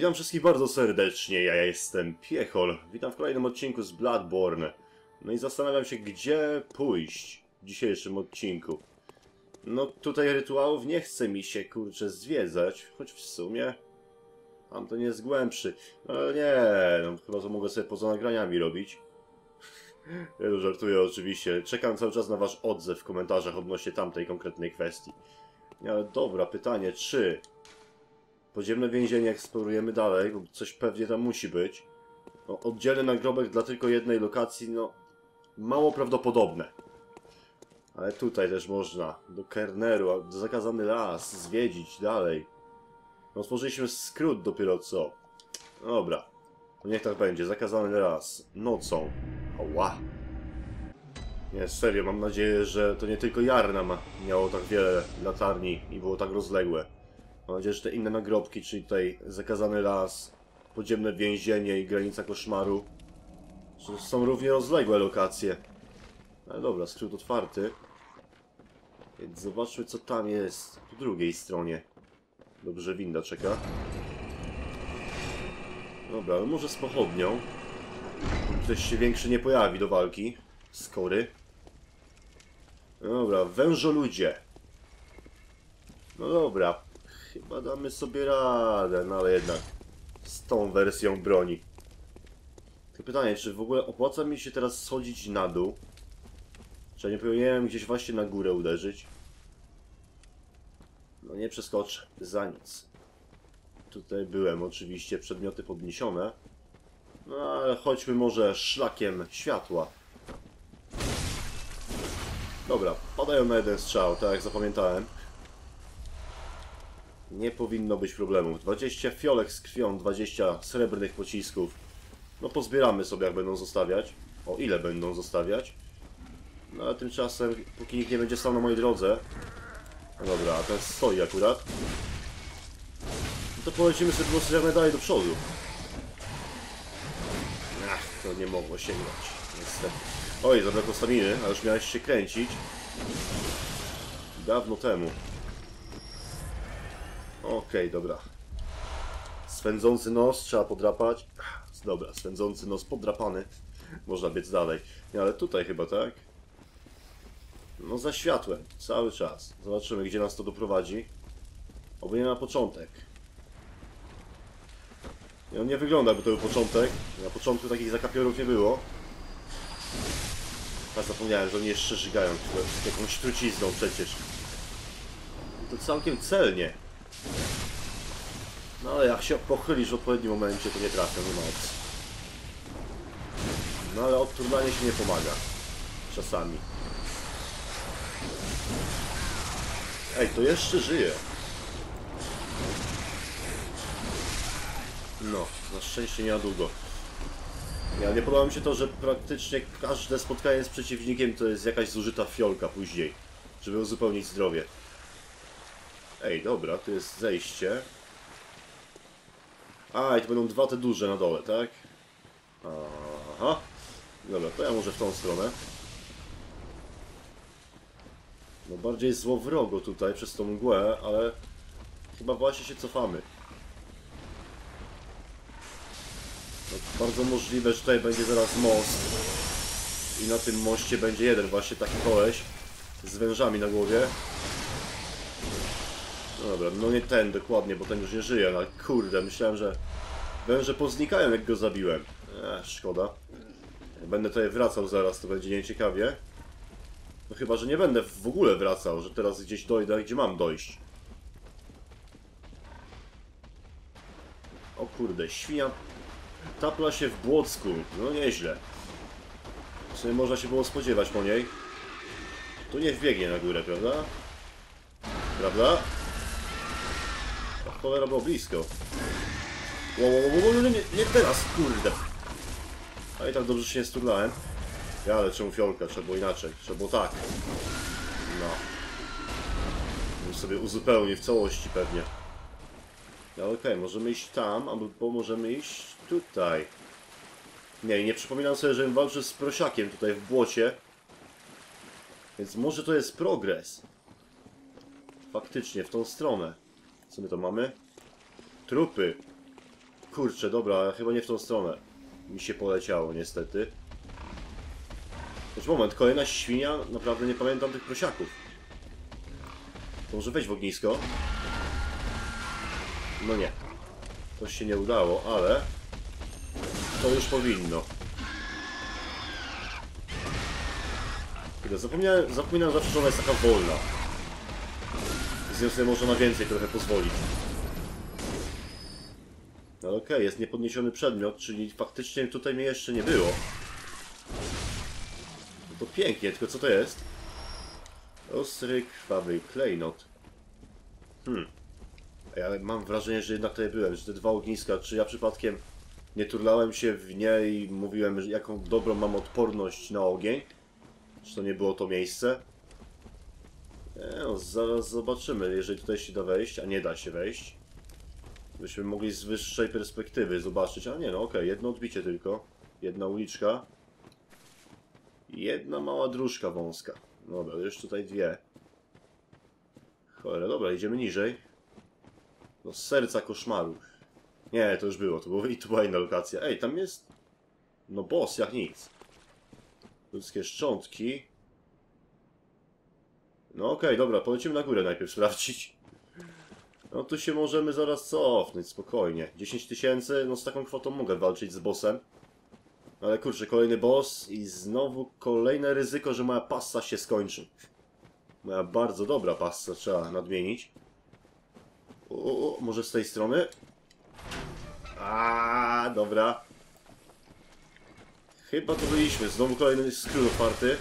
Witam wszystkich bardzo serdecznie, ja jestem Piechol. Witam w kolejnym odcinku z Bloodborne. No i zastanawiam się, gdzie pójść w dzisiejszym odcinku. No tutaj rytuałów nie chce mi się, kurczę, zwiedzać, choć w sumie... Tam to nie głębszy. No ale nie, no, chyba to mogę sobie poza nagraniami robić. Ja to żartuję oczywiście. Czekam cały czas na wasz odzew w komentarzach odnośnie tamtej konkretnej kwestii. Ale dobra, pytanie, czy Podziemne więzienie eksplorujemy dalej, bo coś pewnie tam musi być. No, oddzielny nagrobek dla tylko jednej lokacji, no mało prawdopodobne. Ale tutaj też można, do Kerneru, do zakazany las, zwiedzić dalej. No stworzyliśmy skrót dopiero co. Dobra, to niech tak będzie, zakazany las, nocą. Ała. Nie, serio, mam nadzieję, że to nie tylko Jarna ma, miało tak wiele latarni i było tak rozległe. Mam nadzieję, że te inne nagrobki, czyli tutaj zakazany las, podziemne więzienie i granica koszmaru, że są równie rozległe lokacje. Ale dobra, skrót otwarty. Więc zobaczmy, co tam jest po drugiej stronie. Dobrze, winda czeka. Dobra, ale może z pochodnią. Ktoś się większy nie pojawi do walki. Skory. Dobra, wężoludzie. No dobra, Chyba damy sobie radę, no ale jednak z tą wersją broni. Tylko pytanie, czy w ogóle opłaca mi się teraz schodzić na dół? Czy ja nie powinienem gdzieś właśnie na górę uderzyć? No nie przeskoczę, za nic. Tutaj byłem oczywiście, przedmioty podniesione. No ale chodźmy może szlakiem światła. Dobra, padają na jeden strzał, tak jak zapamiętałem. Nie powinno być problemów. 20 fiolek z krwią, 20 srebrnych pocisków. No pozbieramy sobie, jak będą zostawiać. O ile będą zostawiać. No ale tymczasem, póki nikt nie będzie stał na mojej drodze... No dobra, a ten stoi akurat. No to polecimy sobie po prostu jak najdalej do przodu. Ach, to nie mogło sięgnąć, niestety. Oj, zabrakło staminy, a już miałeś się kręcić. Dawno temu. Okej, okay, dobra. Swędzący nos trzeba podrapać. Dobra, swędzący nos podrapany. Można biec dalej. Nie, ale tutaj chyba, tak? No za światłem, cały czas. Zobaczymy, gdzie nas to doprowadzi. Oby nie na początek. Nie, on nie wygląda, by to był początek. Na początku takich zakapiorów nie było. A zapomniałem, że oni jeszcze żygają jakąś trucizną przecież. To całkiem celnie. No ale jak się pochylisz w odpowiednim momencie, to nie trafią, nie ma opcji. No ale odturnanie się nie pomaga. Czasami. Ej, to jeszcze żyje. No, na szczęście nie na długo. Ja nie podoba mi się to, że praktycznie każde spotkanie z przeciwnikiem to jest jakaś zużyta fiolka później, żeby uzupełnić zdrowie. Ej, dobra, tu jest zejście. A, i to będą dwa te duże na dole, tak? Aha. Dobra, to ja może w tą stronę. No bardziej złowrogo tutaj przez tą mgłę, ale chyba właśnie się cofamy. No, bardzo możliwe, że tutaj będzie zaraz most. I na tym moście będzie jeden właśnie taki koleś z wężami na głowie. No dobra, no nie ten dokładnie, bo ten już nie żyje, ale kurde, myślałem, że węże poznikają jak go zabiłem. Ech, szkoda. Będę tutaj wracał zaraz, to będzie nieciekawie. No chyba, że nie będę w ogóle wracał, że teraz gdzieś dojdę, gdzie mam dojść. O kurde, świnia tapla się w Błocku. No nieźle. W sumie można się było spodziewać po niej. Tu nie wbiegnie na górę, prawda? Prawda? Cholera było blisko. Wow, wow, wow, nie, nie teraz, kurde. A i tak dobrze się nie sturlałem. Ja, ale czemu fiolka? Trzeba inaczej. Trzeba tak. No. Bym sobie uzupełnił w całości pewnie. No okej, okay, możemy iść tam, albo możemy iść tutaj. Nie, nie przypominam sobie, żebym walczył z prosiakiem tutaj w błocie. Więc może to jest progres. Faktycznie, w tą stronę. Co my to mamy? Trupy. kurczę, dobra, chyba nie w tą stronę. Mi się poleciało, niestety. Choć moment, kolejna świnia, naprawdę nie pamiętam tych prosiaków. To może wejść w ognisko? No nie. To się nie udało, ale... To już powinno. Zapomniałem, zapominam zawsze, że ona jest taka wolna. Nią sobie można na więcej trochę pozwolić. No okej, jest niepodniesiony przedmiot, czyli faktycznie tutaj mnie jeszcze nie było. No to pięknie, tylko co to jest? Ostry, krwawy klejnot. Hmm. Ale mam wrażenie, że jednak tutaj byłem, że te dwa ogniska, czy ja przypadkiem nie turlałem się w nie i mówiłem, jaką dobrą mam odporność na ogień? Czy to nie było to miejsce? Nie, no, zaraz zobaczymy, jeżeli tutaj się da wejść, a nie da się wejść. Byśmy mogli z wyższej perspektywy zobaczyć, a nie no okej, jedno odbicie tylko. Jedna uliczka. Jedna mała dróżka wąska. Dobra, już tutaj dwie. Cholera, dobra, idziemy niżej. Do serca koszmaru. Nie, to już było, to, i to była inna lokacja. Ej, tam jest... No boss, jak nic. Ludzkie szczątki. No okej, dobra, polecimy na górę najpierw sprawdzić. No tu się możemy zaraz cofnąć, spokojnie. 10 tysięcy, no z taką kwotą mogę walczyć z bossem. Ale kurczę, kolejny boss i znowu kolejne ryzyko, że moja passa się skończy. Moja bardzo dobra passa trzeba nadmienić. O, o, o, może z tej strony? A, dobra. Chyba to byliśmy. Znowu kolejny skrót otwarty.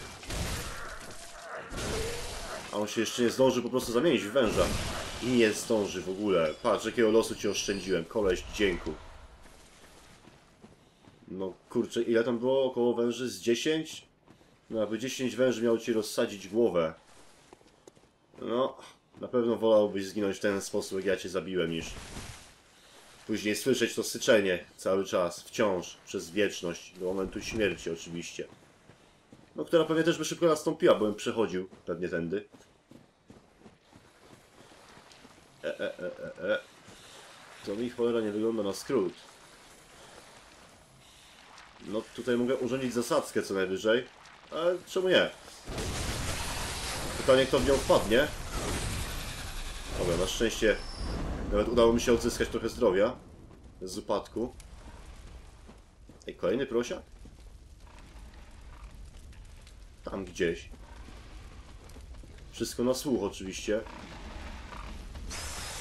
A on się jeszcze nie zdąży po prostu zamienić w węża. I nie zdąży w ogóle. Patrz, jakiego losu ci oszczędziłem. Koleś, dziękuję. No kurczę, ile tam było? Około węży z 10? No aby 10 węży miało ci rozsadzić głowę. No, na pewno wolałbyś zginąć w ten sposób, jak ja cię zabiłem, niż później słyszeć to syczenie cały czas, wciąż, przez wieczność, do momentu śmierci oczywiście. No, która pewnie też by szybko nastąpiła, bo bym przechodził pewnie tędy. E, e, e, e, e. To mi cholera nie wygląda na skrót. No tutaj mogę urządzić zasadzkę co najwyżej. Ale czemu nie? Pytanie kto w nią wpadnie. Dobra, na szczęście nawet udało mi się odzyskać trochę zdrowia. Z upadku. Ej, kolejny prosiak? Tam gdzieś. Wszystko na słuch oczywiście.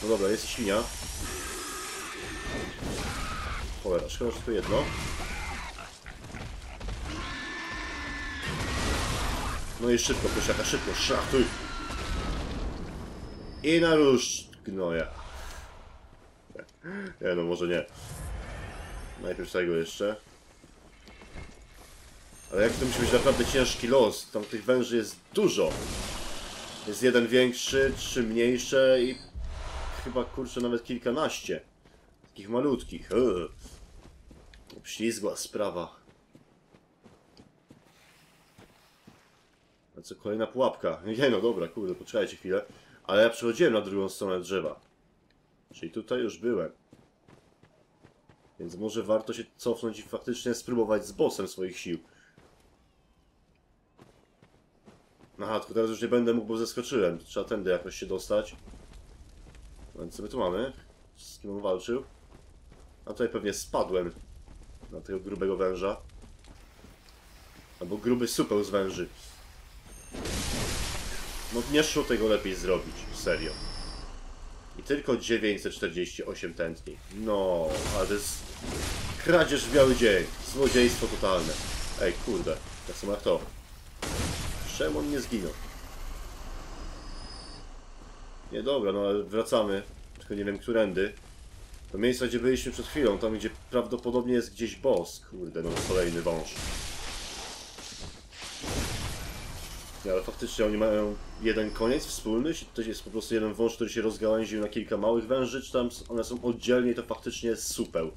No dobra, jest świnia. Cholera, szkoda, że tylko jedno. No i szybko, prosiaka, szybko, szachtuj. I na róż gnoja. Nie no, może nie. Najpierw tego jeszcze. Ale jak to musi być naprawdę ciężki los? Tam tych węży jest dużo. Jest jeden większy, trzy mniejsze i chyba kurczę nawet kilkanaście. Takich malutkich. Ugh. Obślizgła sprawa. A co, kolejna pułapka? Nie no, dobra, kurde, poczekajcie chwilę. Ale ja przechodziłem na drugą stronę drzewa. Czyli tutaj już byłem. Więc może warto się cofnąć i faktycznie spróbować z bossem swoich sił. Aha, tylko teraz już nie będę mógł, bo zeskoczyłem. Trzeba tędy jakoś się dostać. Więc co my tu mamy? Z kim on walczył? A tutaj pewnie spadłem na tego grubego węża. Albo gruby supeł z węży. No nie szło tego lepiej zrobić, serio. I tylko 948 tętni. No, ale to jest kradzież w biały dzień. Złodziejstwo totalne. Ej, kurde, tak samo jak to. Czemu on nie zginął? Nie, dobra, no ale wracamy. Tylko nie wiem, którędy. Do miejsca, gdzie byliśmy przed chwilą, tam gdzie prawdopodobnie jest gdzieś boss. Kurde, no kolejny wąż. Nie, ale faktycznie oni mają jeden koniec wspólny, czy to jest po prostu jeden wąż, który się rozgałęził na kilka małych węży, czy tam one są oddzielnie, to faktycznie jest supeł.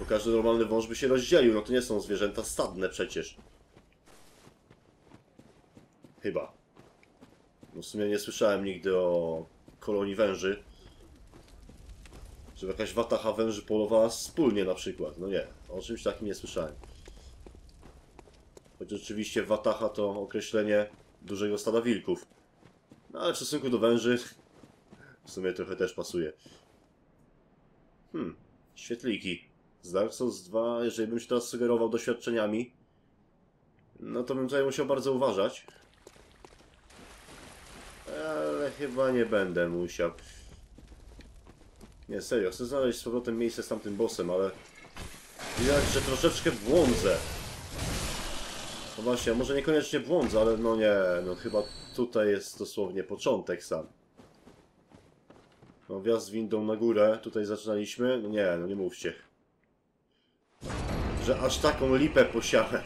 Bo każdy normalny wąż by się rozdzielił, no to nie są zwierzęta stadne przecież. Chyba. No w sumie nie słyszałem nigdy o kolonii węży. Żeby jakaś watacha węży polowała wspólnie na przykład. No nie, o czymś takim nie słyszałem. Choć rzeczywiście watacha to określenie dużego stada wilków. No ale w stosunku do węży w sumie trochę też pasuje. Hmm, świetliki. Z Dark Souls 2, jeżeli bym się teraz sugerował doświadczeniami, no to bym tutaj musiał bardzo uważać. Ale chyba nie będę musiał. Nie, serio, chcę znaleźć z powrotem miejsce z tamtym bossem, ale widać, że troszeczkę błądzę. No właśnie, może niekoniecznie błądzę, ale no nie, no chyba tutaj jest dosłownie początek sam. No wjazd windą na górę, tutaj zaczynaliśmy, no nie, no nie mówcie. Że aż taką lipę posiałem.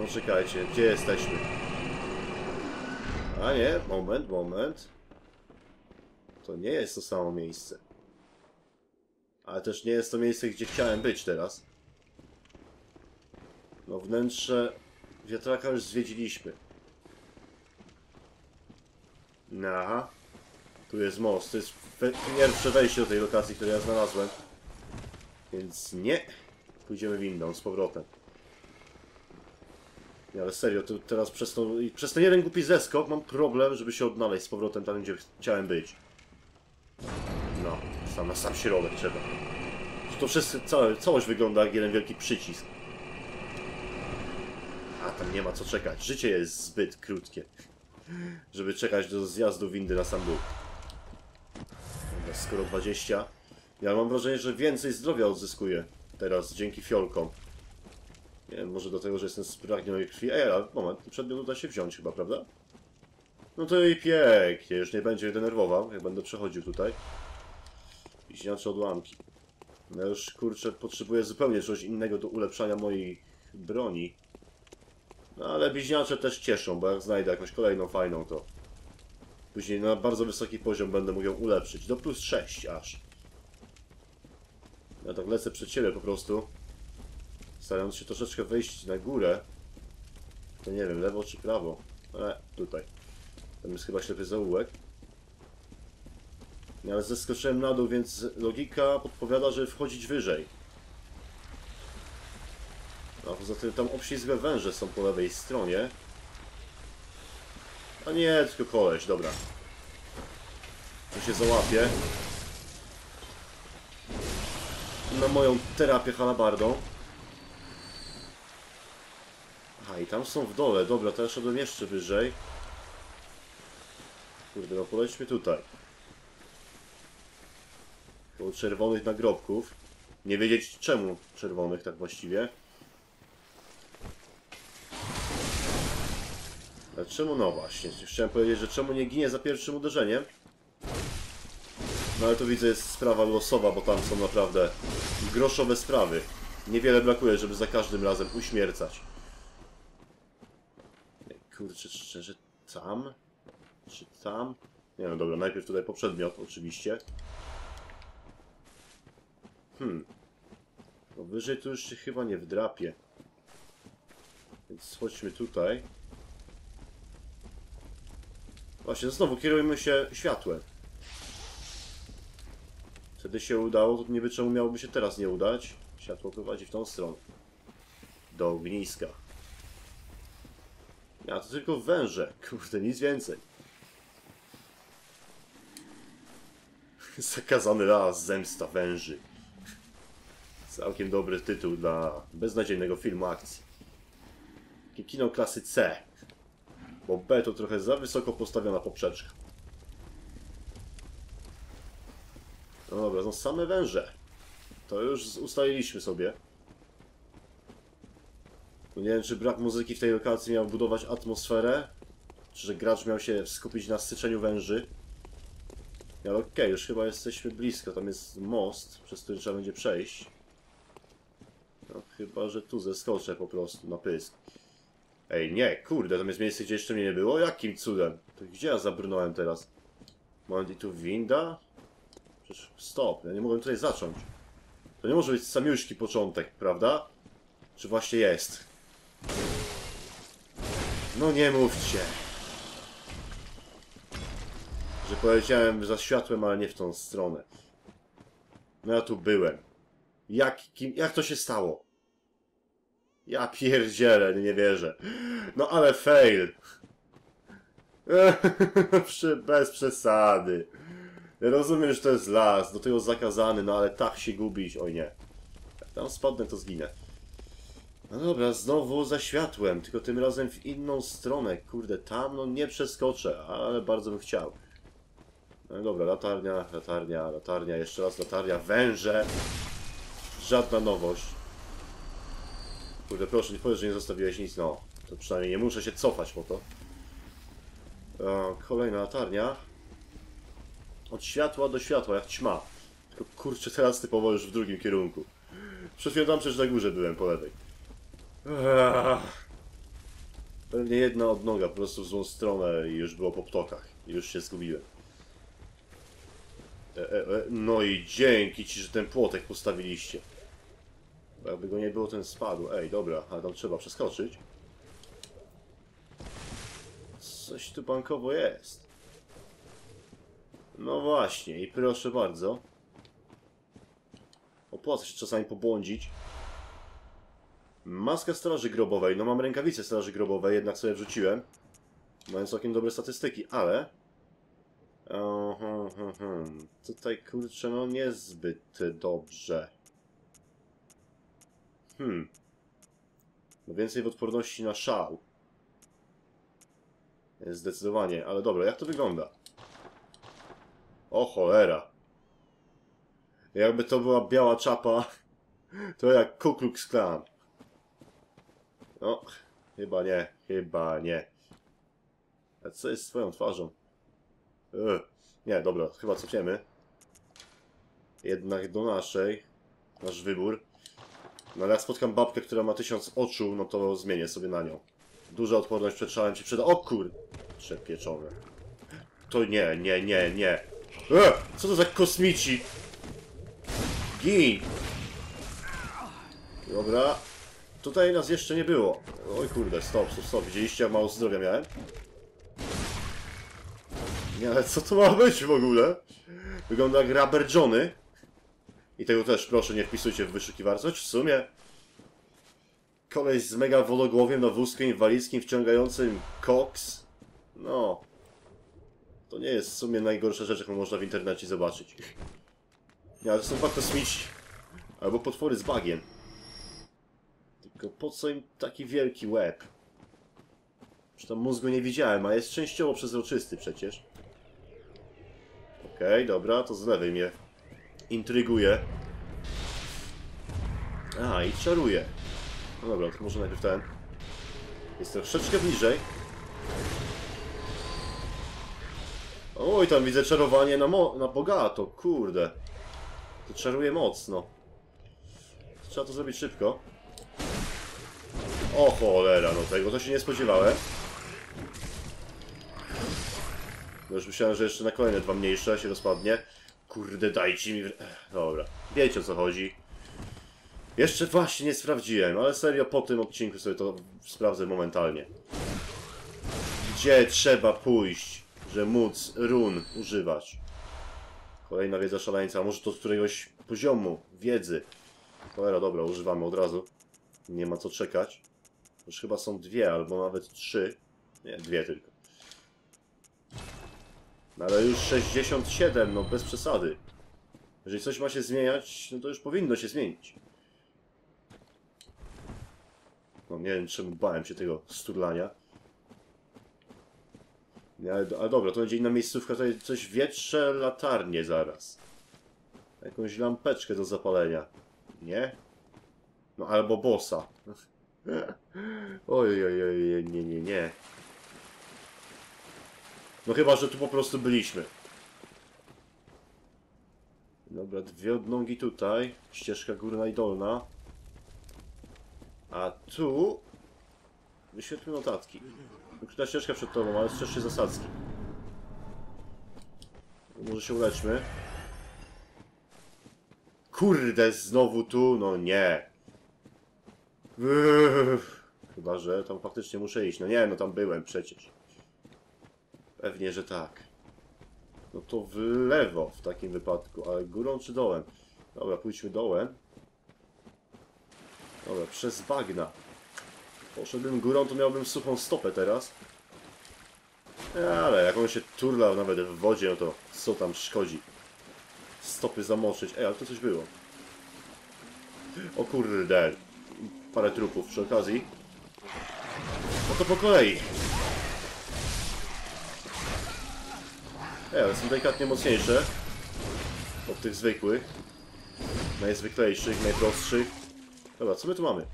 No czekajcie, gdzie jesteśmy? A nie, moment, moment. To nie jest to samo miejsce. Ale też nie jest to miejsce, gdzie chciałem być teraz. No wnętrze wiatraka już zwiedziliśmy. Aha. Tu jest most. To jest pierwsze wejście do tej lokacji, które ja znalazłem. Więc nie. Pójdziemy windą z powrotem. Ale serio, to teraz przez, to, przez ten jeden głupi zeskok mam problem, żeby się odnaleźć z powrotem tam, gdzie chciałem być. No, sam na sam środek trzeba. To wszystko, całe, całość wygląda jak jeden wielki przycisk. A tam nie ma co czekać. Życie jest zbyt krótkie, żeby czekać do zjazdu windy na sam dół. Skoro 20. Ja mam wrażenie, że więcej zdrowia odzyskuję teraz dzięki fiolkom. Nie wiem, może do tego, że jestem spragniony krwi. Ej, ale moment, przedmiot uda się wziąć chyba, prawda? No to i pięknie, już nie będzie denerwował, jak będę przechodził tutaj. Wiśniacze odłamki. No już, kurczę, potrzebuję zupełnie czegoś innego do ulepszania mojej broni. No ale bliźniacze też cieszą, bo jak znajdę jakąś kolejną fajną, to później na bardzo wysoki poziom będę mógł ją ulepszyć. Do plus 6 aż. Ja tak lecę przed siebie po prostu. Starając się troszeczkę wejść na górę. To nie wiem, lewo czy prawo. E, tutaj. Tam jest chyba ślepy zaułek. Nie, ale zeskoczyłem na dół, więc logika podpowiada, że wchodzić wyżej. A poza tym tam obślizgłe węże są po lewej stronie. A nie, tylko koleś, dobra. Tu się załapie. Na moją terapię halabardą. Aha, i tam są w dole. Dobra, to ja szedłem jeszcze wyżej. Kurde, no polećmy tutaj. Koło czerwonych nagrobków. Nie wiedzieć czemu czerwonych tak właściwie. Ale czemu no właśnie? Chciałem powiedzieć, że czemu nie ginie za pierwszym uderzeniem? No ale tu widzę jest sprawa losowa, bo tam są naprawdę groszowe sprawy. Niewiele brakuje, żeby za każdym razem uśmiercać. Kurczę, szczerze, tam? Czy tam? Nie no dobra, najpierw tutaj po przedmiot, oczywiście. Hmm. No wyżej tu już się chyba nie wdrapie. Więc chodźmy tutaj. Właśnie, znowu kierujmy się światłem. Wtedy się udało, to niby czemu miałoby się teraz nie udać? Światło prowadzi w tą stronę. Do ogniska. Ja to tylko węże. Kurde, nic więcej. Zakazany las, zemsta węży. Całkiem dobry tytuł dla beznadziejnego filmu akcji. Kino klasy C. Bo B to trochę za wysoko postawiona poprzeczka. No dobra, no same węże. To już ustaliliśmy sobie. No nie wiem, czy brak muzyki w tej lokacji miał budować atmosferę, czy że gracz miał się skupić na styczeniu węży. Ale okej, okay, już chyba jesteśmy blisko. Tam jest most, przez który trzeba będzie przejść. No chyba, że tu zeskoczę po prostu na pysk. Ej, nie, kurde, tam jest miejsce, gdzie jeszcze mnie nie było? Jakim cudem? To gdzie ja zabrnąłem teraz? Moment, i tu winda? Przecież stop, ja nie mogłem tutaj zacząć. To nie może być samiuszki początek, prawda? Czy właśnie jest? No nie mówcie. Że poleciałem za światłem, ale nie w tą stronę. No ja tu byłem. Jak, kim, jak to się stało? Ja pierdzielę, nie wierzę. No ale fail. Bez przesady. Ja rozumiem, że to jest las, do tego zakazany, no ale tak się gubić, oj nie. Jak tam spadnę, to zginę. No dobra, znowu za światłem, tylko tym razem w inną stronę. Kurde, tam no nie przeskoczę, ale bardzo bym chciał. No dobra, latarnia, latarnia, latarnia, jeszcze raz latarnia, węże. Żadna nowość. Kurde, proszę, nie powiedz, że nie zostawiłeś nic, no. To przynajmniej nie muszę się cofać po to. E, kolejna latarnia. Od światła do światła, jak ćma. Tylko kurczę, teraz typowo już w drugim kierunku. Przed chwilą tam przecież na górze byłem, po lewej. Pewnie jedna odnoga po prostu w złą stronę i już było po ptokach. Już się zgubiłem. E, e, e, no i dzięki ci, że ten płotek postawiliście. Bo Jakby go nie było, ten spadł. Ej, dobra, ale tam trzeba przeskoczyć. Coś tu bankowo jest. No właśnie, i proszę bardzo. Opłaca się czasami pobłądzić. Maska straży grobowej. No mam rękawice straży grobowej, jednak sobie wrzuciłem. Mają całkiem dobre statystyki, ale... Aha, aha, aha. Tutaj kurczę, no niezbyt dobrze. Hmm. No więcej w odporności na szał. Zdecydowanie, ale dobra, jak to wygląda? O cholera. Jakby to była biała czapa, to jak Ku Klux Klan. No, chyba nie, chyba nie. A co jest z twoją twarzą? Ugh. Nie, dobra, chyba cofniemy. Jednak do naszej. Nasz wybór. No ale jak spotkam babkę, która ma tysiąc oczu, no to zmienię sobie na nią. Duża odporność przed szałem ci przyda. O kur... Przepieczone. To nie, nie, nie, nie. E, co to za kosmici? Gin! Dobra. Tutaj nas jeszcze nie było. Oj kurde, stop, stop, stop. Widzieliście jak mało zdrowia miałem? Nie, ale co to ma być w ogóle? Wygląda jak Rubber Johnny. I tego też proszę nie wpisujcie w wyszukiwarce, choć w sumie... Koleś z mega wologłowiem na wózku inwalidzkim wciągającym koks. No. To nie jest w sumie najgorsza rzecz, jaką można w internecie zobaczyć. Nie, ale to są fakt kosmici. Albo potwory z bagiem. Tylko po co im taki wielki łeb? Czy tam mózgu nie widziałem, a jest częściowo przezroczysty przecież. Okej, dobra, to z lewej mnie intryguje. A, i czaruje. No dobra, to może najpierw ten. Jest troszeczkę bliżej. Oj, tam widzę czarowanie na, na bogato, kurde. To czaruje mocno. Trzeba to zrobić szybko. O cholera, no tego to się nie spodziewałem. No już myślałem, że jeszcze na kolejne dwa mniejsze się rozpadnie. Kurde, dajcie mi... Dobra, wiecie o co chodzi. Jeszcze właśnie nie sprawdziłem, ale serio po tym odcinku sobie to sprawdzę momentalnie. Gdzie trzeba pójść, że móc run używać? Kolejna wiedza szaleńca, może to z któregoś poziomu wiedzy. Cholera, dobra, używamy od razu. Nie ma co czekać. Już chyba są dwie, albo nawet trzy. Nie, dwie tylko. No ale już 67, no bez przesady. Jeżeli coś ma się zmieniać, no to już powinno się zmienić. No nie wiem czemu bałem się tego sturlania. Nie, ale, ale dobra, to będzie inna miejscówka, tutaj coś wietrze latarnie zaraz. Jakąś lampeczkę do zapalenia. Nie? No albo bossa. Oj, oj, oj, nie, nie, nie. No chyba, że tu po prostu byliśmy. Dobra, dwie odnogi tutaj. Ścieżka górna i dolna. A tu... Wyświetlmy notatki. Ukryta ścieżka przed tobą, ale strzeż się zasadzki. Może się uleczmy. Kurde, znowu tu? No nie. Uff. Chyba, że tam faktycznie muszę iść. No nie, no tam byłem przecież. Pewnie, że tak. No to w lewo w takim wypadku, ale górą czy dołem? Dobra, pójdźmy dołem. Dobra, przez bagna. Poszedłbym górą, to miałbym suchą stopę teraz. Ale jak on się turlał nawet w wodzie, no to co tam szkodzi? Stopy zamoczyć. Ej, ale to coś było. O kurde. Parę trupów przy okazji. No to po kolei. Ej, ale są delikatnie mocniejsze. Od tych zwykłych. Najzwyklejszych, najprostszych. Dobra, co my tu mamy?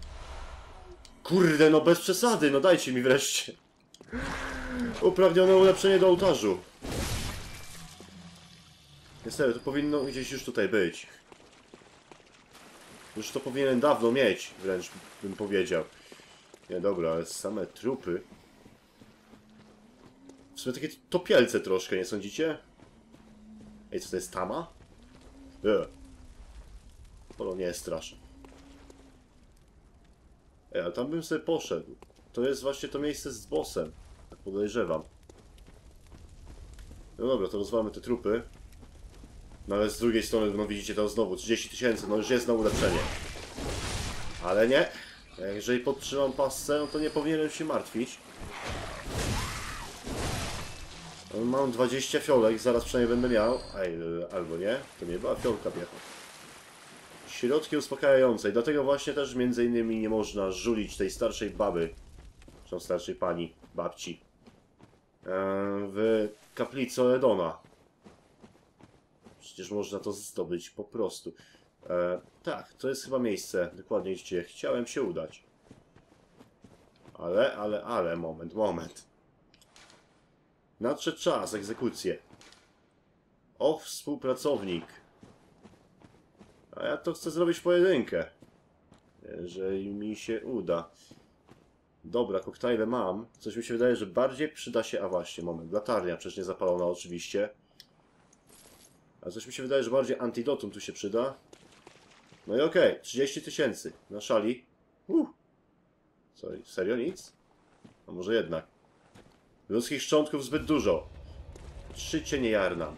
Kurde, no bez przesady, no dajcie mi wreszcie. Uprawnione ulepszenie do ołtarzu. Niestety, to powinno gdzieś już tutaj być. Już to powinien dawno mieć, wręcz bym powiedział. Nie, dobra, ale same trupy. W sumie takie topielce troszkę, nie sądzicie? Ej, co to jest tama? E. Polo nie jest straszne. Ej, ale tam bym sobie poszedł. To jest właśnie to miejsce z bossem. Tak podejrzewam. No dobra, to rozwalmy te trupy. No ale z drugiej strony, no widzicie tam znowu 30 tysięcy, no już jest na ulepszenie. Ale nie. Jeżeli podtrzymam pasce, no to nie powinienem się martwić. No, Mam 20 fiolek, zaraz przynajmniej będę miał. Ej, albo nie. To nie była fiolka piecha. Środki uspokajające. Dlatego właśnie też między innymi nie można żulić tej starszej baby. Czy starszej pani, babci. E, W kaplicy Edona. Przecież można to zdobyć po prostu. E, tak, to jest chyba miejsce, dokładnie gdzie chciałem się udać. Ale, ale, ale, moment, moment. Nadszedł czas, egzekucję. O, współpracownik. A ja to chcę zrobić pojedynkę. Jeżeli mi się uda. Dobra, koktajle mam. Coś mi się wydaje, że bardziej przyda się... A właśnie, moment. Latarnia przecież nie zapalona oczywiście. A coś mi się wydaje, że bardziej antidotum tu się przyda. No i okej, 30 tysięcy na szali. Uh. Co, serio nic? A może jednak. Ludzkich szczątków zbyt dużo. Trzy cienie jarna.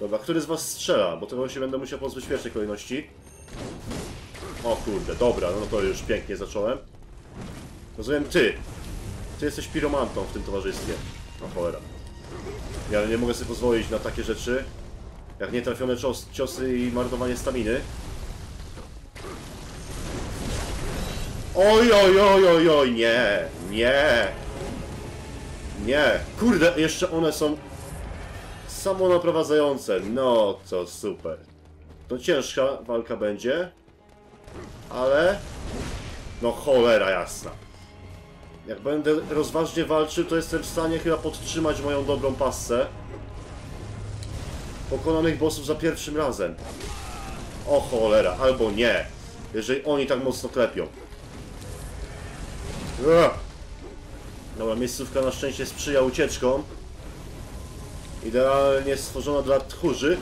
Dobra, który z was strzela? Bo tego się będę musiał pozbyć w pierwszej kolejności. O kurde, dobra, no to już pięknie zacząłem. Rozumiem, ty. Ty jesteś piromantą w tym towarzystwie. No cholera. Ja nie mogę sobie pozwolić na takie rzeczy. Jak nietrafione cios, ciosy i marnowanie staminy. Oj, oj, oj, oj, oj, nie, nie. Nie, kurde, jeszcze one są samonaprowadzające. No, to super. To ciężka walka będzie. Ale... No cholera jasna. Jak będę rozważnie walczył, to jestem w stanie chyba podtrzymać moją dobrą passę. Pokonanych bossów za pierwszym razem. O cholera, albo nie. Jeżeli oni tak mocno klepią. Ugh. Dobra, miejscówka na szczęście sprzyja ucieczkom. Idealnie stworzona dla tchórzy.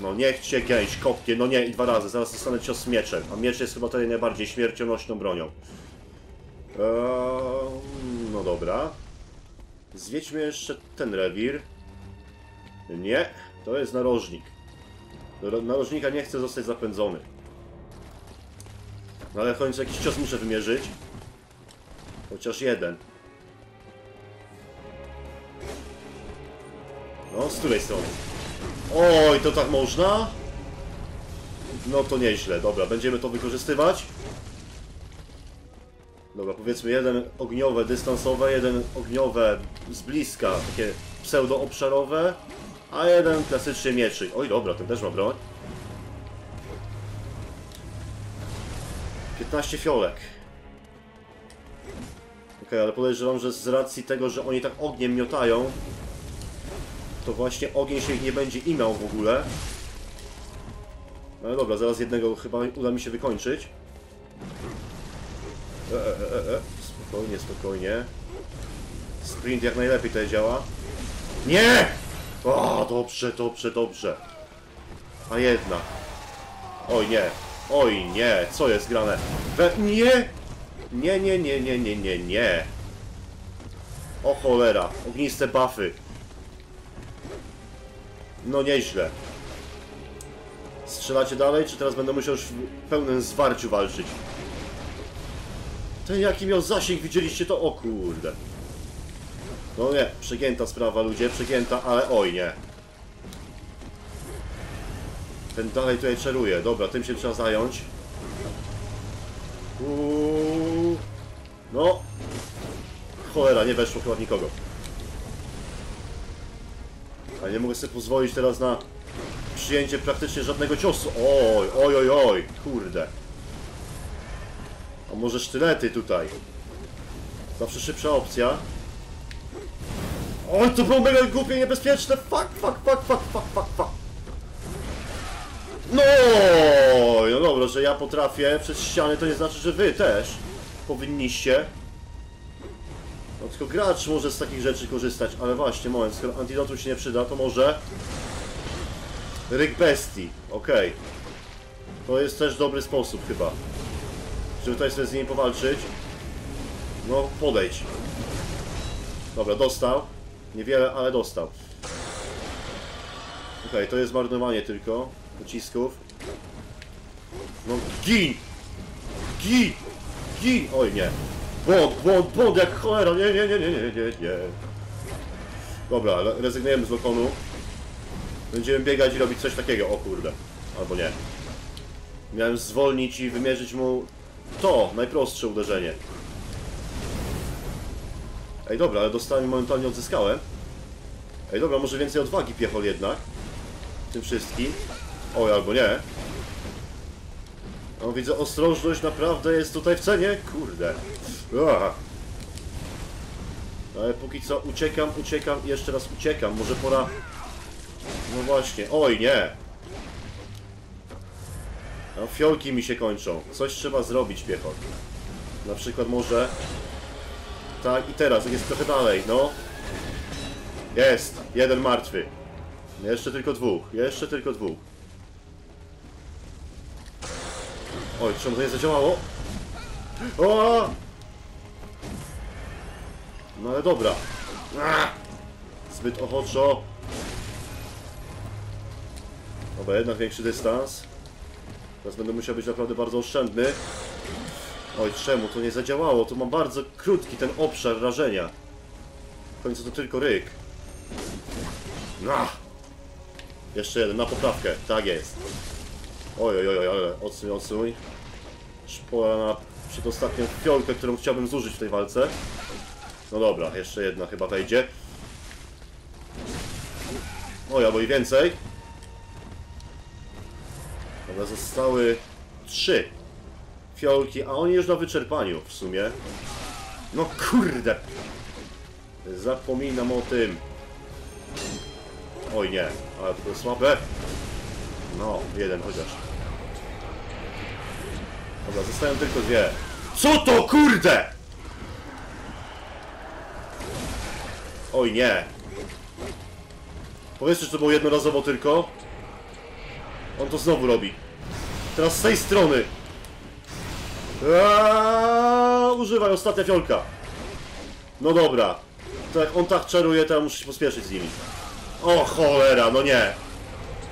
No niech cię gęś kopnie, no nie, i dwa razy, zaraz dostanę cios mieczem. A miecz jest chyba tutaj najbardziej śmiercionośną bronią. Eee, no dobra. Zwiedźmy jeszcze ten rewir. Nie, to jest narożnik. Narożnika nie chcę zostać zapędzony. No ale w końcu jakiś cios muszę wymierzyć. Chociaż jeden. No, z której strony? Oj, to tak można? No to nieźle, dobra, będziemy to wykorzystywać. Dobra, powiedzmy jeden ogniowe, dystansowe, jeden ogniowe z bliska, takie pseudo-obszarowe, a jeden klasycznie mieczyk. Oj, dobra, ten też ma broń. 15 fiolek. Okej, ale podejrzewam, że z racji tego, że oni tak ogniem miotają, to właśnie ogień się ich nie będzie imał w ogóle. No dobra, zaraz jednego chyba uda mi się wykończyć. E, e, e, e. Spokojnie, spokojnie. Sprint jak najlepiej tutaj działa. Nie! O, dobrze, dobrze, dobrze. A jedna. Oj nie. Oj nie, co jest grane? We... Nie! Nie, nie, nie, nie, nie, nie, nie. O cholera, ogniste buffy. No nieźle. Strzelacie dalej, czy teraz będę musiał już w pełnym zwarciu walczyć? Ten jaki miał zasięg, widzieliście to? O kurde. No nie, przegięta sprawa ludzie, przegięta, ale oj nie. Ten dalej tutaj czeruje. Dobra, tym się trzeba zająć. Uuu. No. Cholera, nie weszło chyba nikogo. Ale nie mogę sobie pozwolić teraz na przyjęcie praktycznie żadnego ciosu. Oj, oj, oj, oj, kurde. A może sztylety tutaj? Zawsze szybsza opcja. Oj, to było mega głupie, niebezpieczne. Fuck, fuck, fuck, fuck, fuck, fuck, fuck. No, no dobra, że ja potrafię przez ściany, to nie znaczy, że wy też powinniście. No tylko gracz może z takich rzeczy korzystać, ale właśnie, moment, skoro antidotum się nie przyda, to może... Ryk bestii, okej. To jest też dobry sposób chyba. Żeby tutaj sobie z nimi powalczyć. No, podejdź. Dobra, dostał. Niewiele, ale dostał. Okej, to jest marnowanie tylko pocisków. No, gin! Gin! Gin! Oj, nie. Błąd, błąd, błąd, jak cholera, nie, nie, nie, nie, nie, nie, nie. Dobra, rezygnujemy z lokonu. Będziemy biegać i robić coś takiego, o kurde. Albo nie. Miałem zwolnić i wymierzyć mu to, najprostsze uderzenie. Ej, dobra, ale dostałem momentalnie odzyskałem. Ej, dobra, może więcej odwagi piechol jednak. W tym wszystkim. Oj, albo nie. No, widzę, ostrożność naprawdę jest tutaj w cenie. Kurde. Ua. Ale póki co uciekam, uciekam i jeszcze raz uciekam. Może pora... No właśnie. Oj, nie. No, fiolki mi się kończą. Coś trzeba zrobić, piechot. Na przykład może... Tak, i teraz, jest trochę dalej, no. Jest, jeden martwy. Jeszcze tylko dwóch, jeszcze tylko dwóch. Oj, czemu to nie zadziałało? O! No ale dobra. Zbyt ochoczo. Dobra, jednak większy dystans. Teraz będę musiał być naprawdę bardzo oszczędny. Oj, czemu to nie zadziałało? To mam bardzo krótki ten obszar rażenia. W końcu to tylko ryk. No. Jeszcze jeden, na poprawkę. Tak jest. Oj, oj, oj, ale odsuń, odsuń. Szpora na przedostatnią fiolkę, którą chciałbym zużyć w tej walce. No dobra, jeszcze jedna chyba wejdzie. Oj, albo i więcej. Zostały trzy fiolki, a oni już na wyczerpaniu w sumie. No kurde! Zapominam o tym. Oj nie, ale to było słabe. No, jeden chociaż. Dobra, zostają tylko dwie. Co to kurde? Oj nie. Powiedzcie, że to było jednorazowo tylko. On to znowu robi. Teraz z tej strony. Aaaa, używaj, ostatnia fiolka. No dobra. To jak on tak czaruje, to ja muszę się pospieszyć z nimi. O cholera, no nie.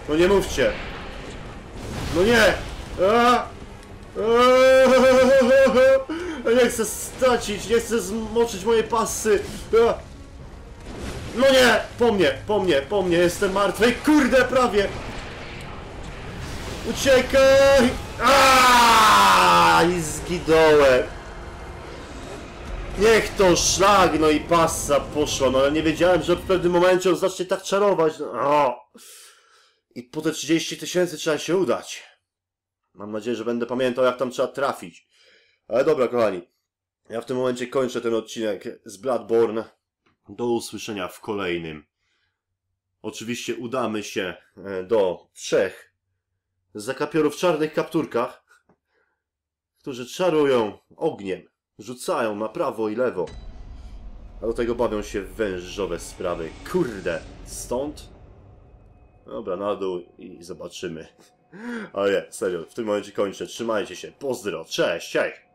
No nie mówcie. No nie. Nie chcę stracić, nie chcę zmoczyć mojej pasy. No nie, po mnie, po mnie, po mnie, jestem martwy. Kurde, prawie. Uciekaj! Aaaa! I zginąłem. Niech to szlag, no i passa poszła, no ale nie wiedziałem, że w pewnym momencie on zacznie tak czarować. No. O! I po te 30 tysięcy trzeba się udać. Mam nadzieję, że będę pamiętał, jak tam trzeba trafić. Ale dobra, kochani. Ja w tym momencie kończę ten odcinek z Bloodborne. Do usłyszenia w kolejnym. Oczywiście udamy się e, do trzech zakapiorów w czarnych kapturkach, którzy czarują ogniem, rzucają na prawo i lewo, a do tego bawią się wężowe sprawy. Kurde, stąd? Dobra, na dół i zobaczymy. Ale nie, serio, w tym momencie kończę. Trzymajcie się, pozdro, cześć, hej!